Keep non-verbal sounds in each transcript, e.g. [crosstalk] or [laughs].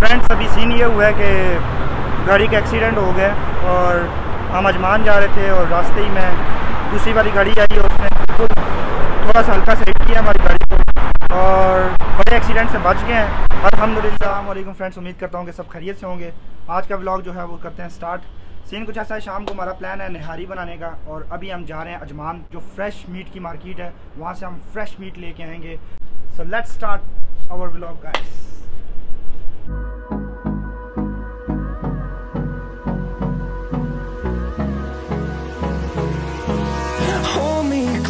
Friends, अभी scene ये हुआ है कि गाड़ी का एक्सीडेंट हो गया और हम अजमान जा रहे थे और रास्ते ही में दूसरी वाली गाड़ी आई है उसने बिल्कुल थोड़ा सा हल्का सा हिट किया हमारी गाड़ी को और बड़े एक्सीडेंट से बच गए हैं। अलहमदिल्ला फ्रेंड्स, उम्मीद करता हूँ कि सब खैरियत से होंगे। आज का ब्लॉग जो है वो करते हैं स्टार्ट सीन कुछ ऐसा है, शाम को हमारा प्लान है निहारी बनाने का और अभी हम जा रहे हैं अजमान, जो फ्रेश मीट की मार्केट है, वहाँ से हम फ्रेश मीट लेके आएँगे। So let's start our blog guys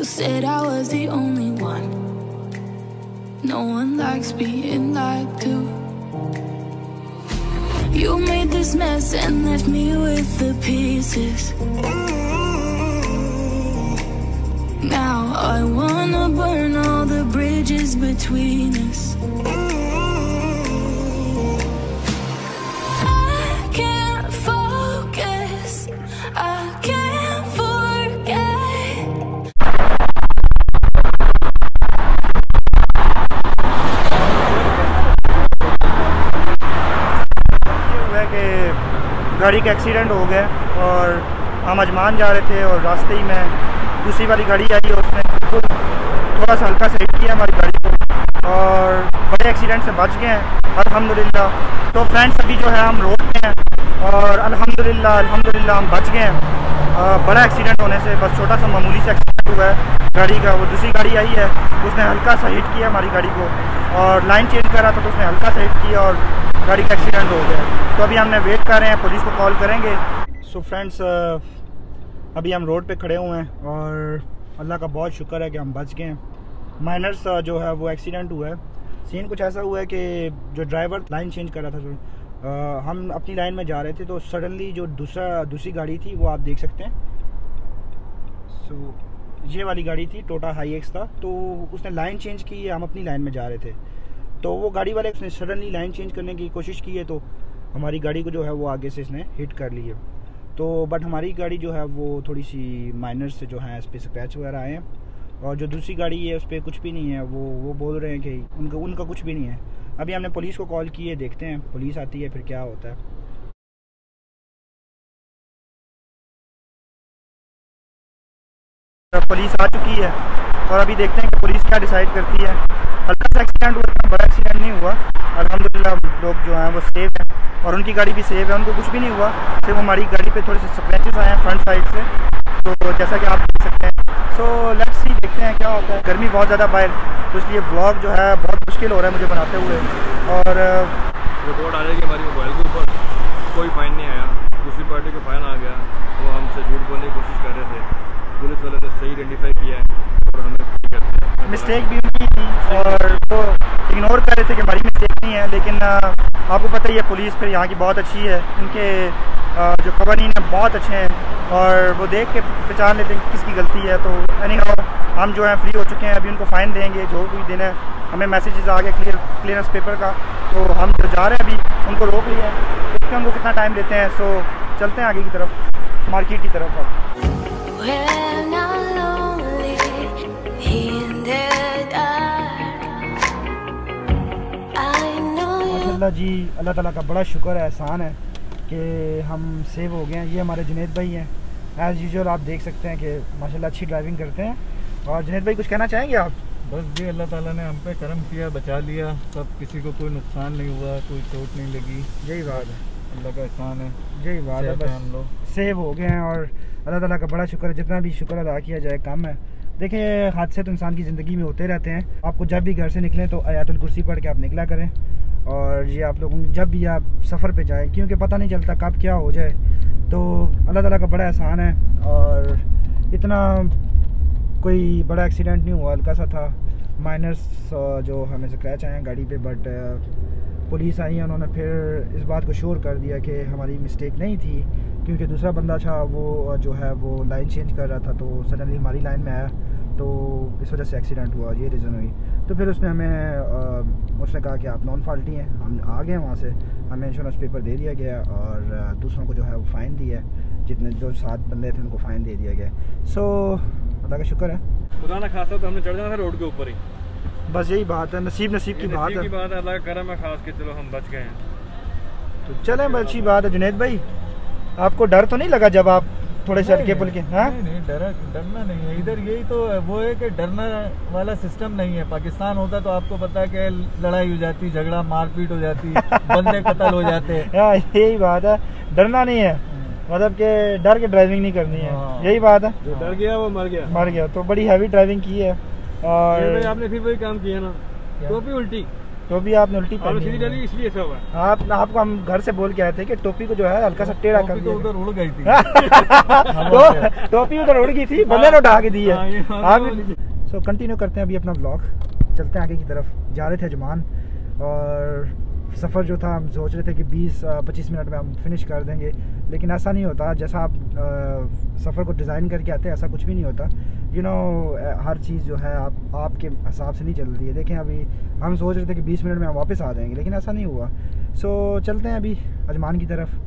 You said I was the only one. No one likes being lied to. You made this mess and left me with the pieces. Now I wanna burn all the bridges between us. I can't focus. I can't गाड़ी का accident हो गया और हम अजमान जा रहे थे और रास्ते ही में दूसरी वाली गाड़ी आई है उसने बिल्कुल थोड़ा सा हल्का सा हिट किया हमारी गाड़ी को और बड़े एक्सीडेंट से बच गए हैं। अल्हम्दुलिल्लाह। तो फ्रेंड्स अभी जो है हम रोड पे हैं और अल्हम्दुलिल्लाह अल्हम्दुलिल्लाह हम बच गए हैं। बड़ा एक्सीडेंट होने से, बस छोटा सा मामूली सा एक्सीडेंट हुआ है गाड़ी का। वो दूसरी गाड़ी आई है, उसने हल्का सा हिट किया हमारी गाड़ी को और लाइन चेंज कर था तो उसने हल्का सा हिट किया और गाड़ी का एक्सीडेंट हो गया। तो अभी हमने वेट कर रहे हैं पुलिस को कॉल करेंगे। सो so फ्रेंड्स अभी हम रोड पे खड़े हुए हैं और अल्लाह का बहुत शुक्र है कि हम बच गए हैं। माइनर्स जो है वो एक्सीडेंट हुआ है। सीन कुछ ऐसा हुआ है कि जो ड्राइवर लाइन चेंज कर रहा था जो, हम अपनी लाइन में जा रहे थे तो सडनली जो दूसरा दूसरी गाड़ी थी वो आप देख सकते हैं। सो so, ये वाली गाड़ी थी टोटा हाई एक्स था तो उसने लाइन चेंज की हम अपनी लाइन में जा रहे थे। तो वो गाड़ी वाले उसने सडनली लाइन चेंज करने की कोशिश की है तो हमारी गाड़ी को जो है वो आगे से इसने हिट कर ली है। तो बट हमारी गाड़ी जो है वो थोड़ी सी माइनर से जो है इस पर स्क्रैच वगैरह आए हैं। और जो दूसरी गाड़ी है, उस पर कुछ भी नहीं है, वो वो बोल रहे हैं कि उनका उनका कुछ भी नहीं है। अभी हमने पुलिस को कॉल की है देखते हैं पुलिस आती है, फिर क्या होता है। पुलिस आ चुकी है, और अभी देखते हैं कि पुलिस क्या डिसाइड करती है। हल्का एक्सीडेंट हुआ था बड़ा एक्सीडेंट नहीं हुआ। अल्हम्दुलिल्लाह, लोग जो हैं, वो सेफ़ हैं। और उनकी गाड़ी भी सेफ़ है, उनको कुछ भी नहीं हुआ। सिर्फ़ हमारी गाड़ी पे थोड़े से स्क्रैचेस आए हैं फ्रंट साइड से। तो जैसा कि आप देख सकते हैं। सो लेट्स सी देखते हैं क्या होता है। गर्मी बहुत ज़्यादा बाहर तो इसलिए ब्लॉग जो है, बहुत मुश्किल हो रहा है मुझे बनाते हुए। और रिपोर्ट आ जाएगी हमारी मोबाइल के ऊपर। कोई फाइन नहीं आया। दूसरी पार्टी को फाइन आ गया। वो हमसे झूठ बोलने की कोशिश कर रहे थे। पुलिस वाले ने सही आइडेंटिफाई किया है। और हमें मिस्टेक भी उनकी थी और वो इग्नोर कर रहे थे कि हमारी मिस्टेक नहीं है, लेकिन आपको पता ही है पुलिस फिर यहाँ की बहुत अच्छी है। इनके जो कवानीन हैं बहुत अच्छे हैं और वो देख के पहचान लेते हैं किसकी गलती है। तो एनी हम जो है फ्री हो चुके हैं, अभी उनको फ़ाइन देंगे, जो भी दिन है, हमें मैसेजेस आ गए क्लियर क्लियरेंस पेपर का। तो हम जो जा रहे हैं अभी, उनको रोक लिया है। देखते हैं उनको कितना टाइम लेते हैं। सो चलते हैं आगे की तरफ़ मार्केट की तरफ़ अब। माशाल्लाह जी अल्लाह ताला का बड़ा शुक्र है एहसान है कि हम सेव हो गए हैं। ये हमारे जुनेद भाई हैं। एज़ यूजल आप देख सकते हैं कि माशाल्लाह अच्छी ड्राइविंग करते हैं। और जुनेद भाई कुछ कहना चाहेंगे आप? बस जी अल्लाह ताला ने हम पे करम किया बचा लिया। सब किसी को कोई नुकसान नहीं हुआ कोई चोट नहीं लगी। यही बात है। अल्लाह का एहसान है। यही बात है बस हम लोग। सेव हो गए हैं और अल्लाह ताला का बड़ा शुक्र है जितना भी शुक्र अदा किया जाए कम है। देखिए हादसे तो इंसान की ज़िंदगी में होते रहते हैं। आपको जब भी घर से निकलें तो आयातुल कुर्सी पढ़ के आप निकला करें। और ये आप लोग जब भी आप सफ़र पे जाएँ, क्योंकि पता नहीं चलता कब क्या हो जाए तो अल्लाह ताला का बड़ा एहसान है और इतना कोई बड़ा एक्सीडेंट नहीं हुआ, हल्का सा था। माइनर्स जो हमें स्क्रैच आए हैं गाड़ी पे बट पुलिस आई है उन्होंने फिर इस बात को शोर कर दिया कि हमारी मिस्टेक नहीं थी, क्योंकि दूसरा बंदा था, वो जो है, वो लाइन चेंज कर रहा था तो सडनली हमारी लाइन में आया। तो इस वजह से एक्सीडेंट हुआ ये रीज़न हुई। तो फिर उसने हमें अ, उसने कहा कि आप नॉन फॉल्टी हैं हम आ गए वहाँ से। हमें इंश्योरेंस पेपर दे दिया गया और दूसरों को जो है वो फ़ाइन दिया है। जितने जो सात बंदे थे उनको फ़ाइन दे दिया गया सो अल्लाह का शुक्र है। खुदा ना खासा तो हमने चढ़ जाना था रोड के ऊपर ही। बस यही बात है नसीब नसीब की बात है। बात अल्लाह का करम है खास के चलो हम बच गए हैं। तो चलें बस अच्छी बात है जुनेद भाई। आपको डर तो नहीं लगा जब आप थोड़े से हल्के पुल के हाँ? नहीं नहीं डर डरना नहीं है। इधर यही तो है, वो है कि डरना वाला सिस्टम नहीं है। पाकिस्तान होता तो आपको पता है कि लड़ाई हो जाती झगड़ा मारपीट हो जाती [laughs] बंदे कत्ल हो जाते। हाँ यही बात है। डरना नहीं है। मतलब के डर के ड्राइविंग नहीं करनी है। हाँ। यही बात है। जो डर गया वो मर गया। मर गया। तो बड़ी हैवी ड्राइविंग की है। और आपने फिर वही काम किया ना। टोपी उल्टी। तो भी आपने उल्टी पहनी है। डाली इसलिए है आप आपको हम घर से बोल के आए थे कि टोपी को जो है हल्का सा टेढ़ा कर तो दिया। उधर उड़ गई थी। [laughs] तो टोपी उधर उड़ गई थी बंदे ने उठा के दी है। हाँ, आप तो सो कंटिन्यू करते हैं अभी अपना ब्लॉग चलते हैं आगे की तरफ़। जा रहे थे अजमान और सफ़र जो था हम सोच रहे थे कि 20-25 मिनट में हम फिनिश कर देंगे। लेकिन ऐसा नहीं होता। जैसा आप सफ़र को डिज़ाइन करके आते हैं ऐसा कुछ भी नहीं होता। यू you नो know, हर चीज़ जो है आप आपके हिसाब से नहीं चलती है। देखें अभी हम सोच रहे थे कि 20 मिनट में हम वापस आ जाएँगे, लेकिन ऐसा नहीं हुआ। सो चलते हैं अभी अजमान की तरफ़।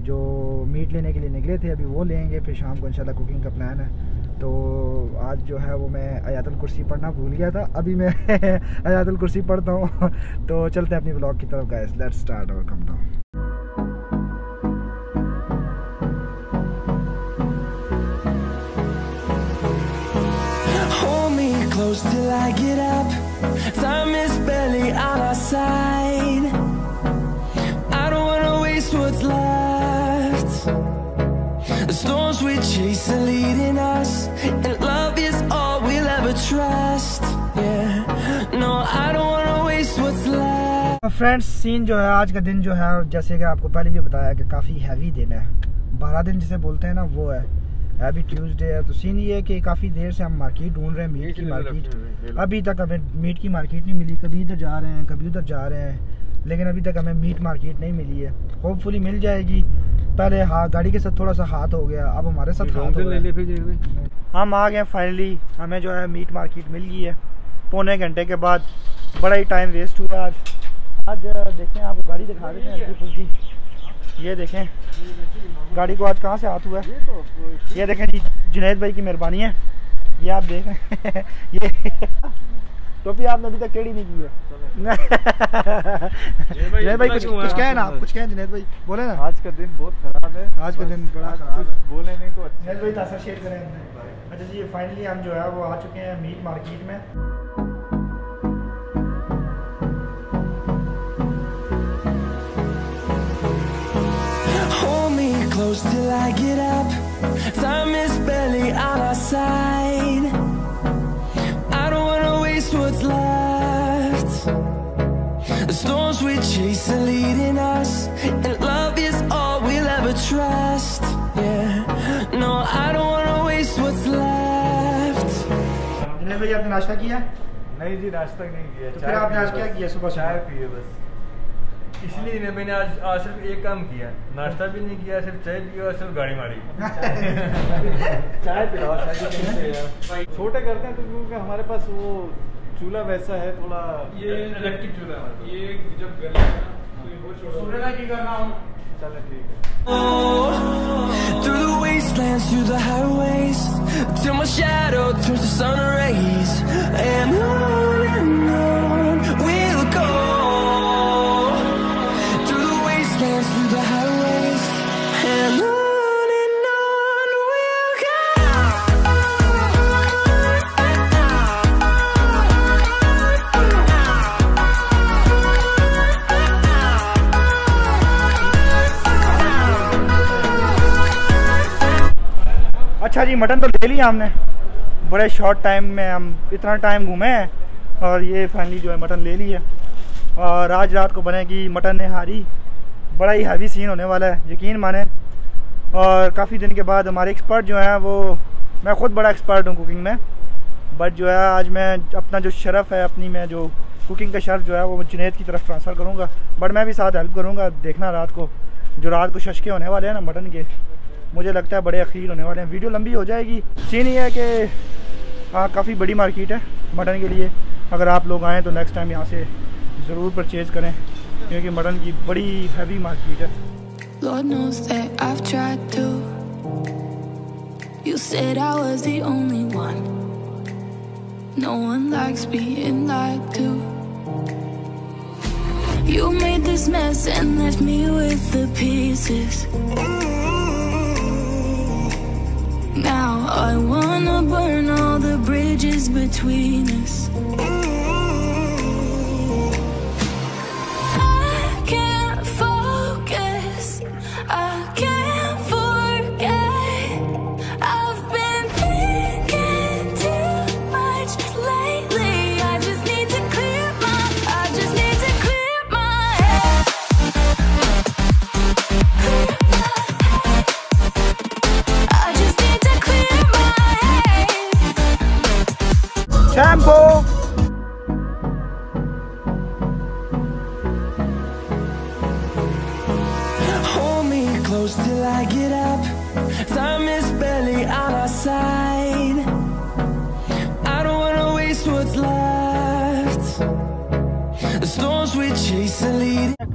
जो मीट लेने के लिए निकले थे, अभी वो लेंगे, फिर शाम को इंशाल्लाह कुकिंग का प्लान है। तो आज जो है वो मैं अयातुल कुर्सी पढ़ना भूल गया था। अभी मैं [laughs] अयातुल कुर्सी पढ़ता हूँ। [laughs] तो चलते हैं अपनी ब्लॉग की तरफ़ गाइस लेट्स स्टार्ट और come down close till I get up. Time is barely on our side. I don't wanna waste what's left. The storms we chase are leading us, and love is all we'll ever trust. Yeah, no, I don't wanna waste what's left. Friends scene जो है आज का दिन जो है जैसे कि आपको पहले भी बताया कि काफ़ी हैवी दिन है बारह दिन जिसे बोलते हैं ना वो है अभी ट्यूसडे है तो सीन ये है कि काफ़ी देर से हम मार्केट ढूंढ रहे हैं मीट की मार्केट अभी तक हमें मीट की मार्केट नहीं मिली कभी इधर जा रहे हैं कभी उधर जा रहे हैं लेकिन अभी तक हमें मीट मार्केट नहीं मिली है। होपफुली मिल जाएगी। पहले हाँ गाड़ी के साथ थोड़ा सा हाथ हो गया अब हमारे साथ हाथ हो गया। जेल में हम आ गए फाइनली हमें जो है मीट मार्केट मिल गई है। पौने घंटे के बाद बड़ा ही टाइम वेस्ट हुआ आज। आज देखें आप गाड़ी दिखा देते हैं ये देखें गाड़ी को आज कहाँ से हाथ हुआ है? ये देखें जी जुनेद भाई की मेहरबानी है। ये आप देख रहे [laughs] हैं ये टोपी आपने अभी तक टेढ़ी नहीं की है। जुनैद भाई कुछ कुछ कहें ना आप कुछ कहें जुनेद भाई बोले ना। आज का दिन बहुत खराब है। आज का दिन बड़ा खराब है। बोले नहीं तो अच्छा जुनैद भाई तासर शेयर करें अच्छा जी फाइनली हम जो है वो आ चुके हैं मीट मार्केट में। close till I get up. Time is barely on our side. I don't wanna waste what's left. The storms we chase are leading us, and love is all we'll ever trust. Yeah, no, I don't wanna waste what's left. Junaid भाई आपने नाश्ता किया नहीं जी नाश्ता नहीं किया तो फिर आपने आज क्या किया सुबह चाय सुबह पिए बस इसलिए मैंने आज आज सिर्फ़ एक काम किया। नाश्ता भी नहीं किया सिर्फ़ चाय पिया और सिर्फ़ गाड़ी मारी। चाय पिलाओ [laughs] छोटे करते हैं तो क्योंकि हमारे पास वो चूल्हा वैसा है थोड़ा ये इलेक्ट्रिक चूल्हा है ये जब हो चलो ठीक है। Oh, highways, till my shadow turns to sun rays, and on and on. Mutton तो ले लिया हमने। बड़े शॉर्ट टाइम में हम इतना टाइम घूमे हैं और ये फाइनली जो है मटन ले लिया और आज रात को बनेगी मटन नहारी। बड़ा ही हैवी सीन होने वाला है, यकीन माने। और काफ़ी दिन के बाद हमारे एक्सपर्ट जो हैं वो, मैं ख़ुद बड़ा एक्सपर्ट हूँ कुकिंग में। बट जो है आज मैं अपना जो शरफ़ है, अपनी मैं जो कुकिंग का शर्फ जो है वो जुनेद की तरफ़ ट्रांसफ़र करूँगा। बट मैं भी साथ हेल्प करूँगा देखना रात को। जो रात को शशके होने वाले हैं ना मटन के। मुझे लगता है बड़े अखीर होने वाले हैं वीडियो लंबी हो जाएगी सीन ये है कि हाँ काफ़ी बड़ी मार्केट है मटन के लिए अगर आप लोग आएँ तो नेक्स्ट टाइम यहाँ से ज़रूर परचेज़ करें क्योंकि मटन की बड़ी हैवी मार्केट है Lord knows that I've tried to. You said I was the only one. No one likes being lied to. You made this mess and left me with the pieces. Bridges between us.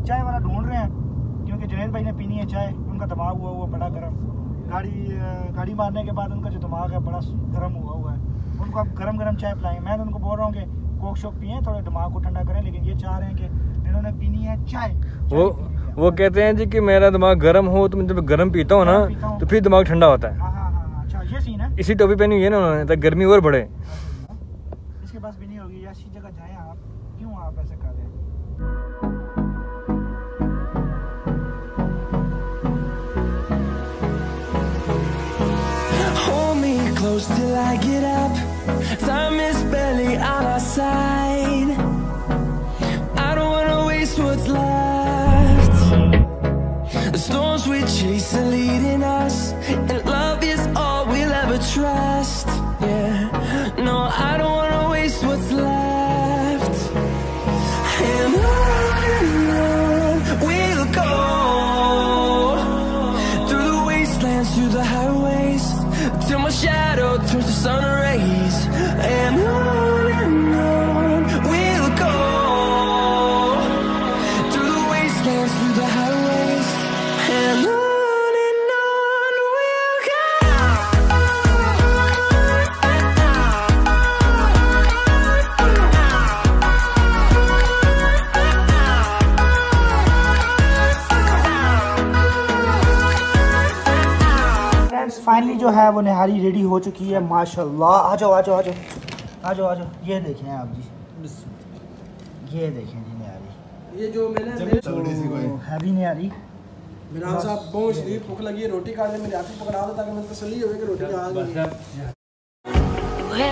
चाय वाला ढूंढ रहे हैं क्योंकि जुनेद भाई ने पीनी है चाय उनका दिमाग हुआ हुआ बड़ा गर्म गाड़ी अ, गाड़ी मारने के बाद उनका जो दिमाग है बड़ा गर्म हुआ हुआ है उनको आप गर्म गर्म चाय पिलाएँ मैं तो उनको बोल रहा हूँ कि कोक शोक पिए थोड़े दिमाग को ठंडा करें लेकिन ये चाह रहे हैं कि इन्होंने पीनी है चाय चाय वो है। वो कहते हैं जी कि मेरा दिमाग गर्म हो तो मैं जब गर्म पीता हूँ ना पीता तो फिर दिमाग ठंडा होता है हाँ हाँ हाँ हाँ, अच्छा ये सीन है इसी टोपी पहनी हुई है ना उन्होंने गर्मी और बढ़े पास भी नहीं होगी ऐसी जगह जाएं आप क्यों आप ऐसे कर रहे हैं Hold me close till I get up. Time is barely on our side. I don't wanna waste what's left. The storms we chase are leading us, and love is all we'll ever trust. जो है वो निहारी ready हो चुकी है माशाल्लाह। आ जाओ आ जाओ आ जाओ। आ जाओ आ जाओ। ये देखें आप जी। ये देखें जी निहारी। ये जो मैंने हैवी निहारी। मेरा साहब बहुत शरीर भूख लगी है रोटी खा ले मेरे हाथ पकड़ा दो ताकि मैं तसली हो कि रोटी आ गई। है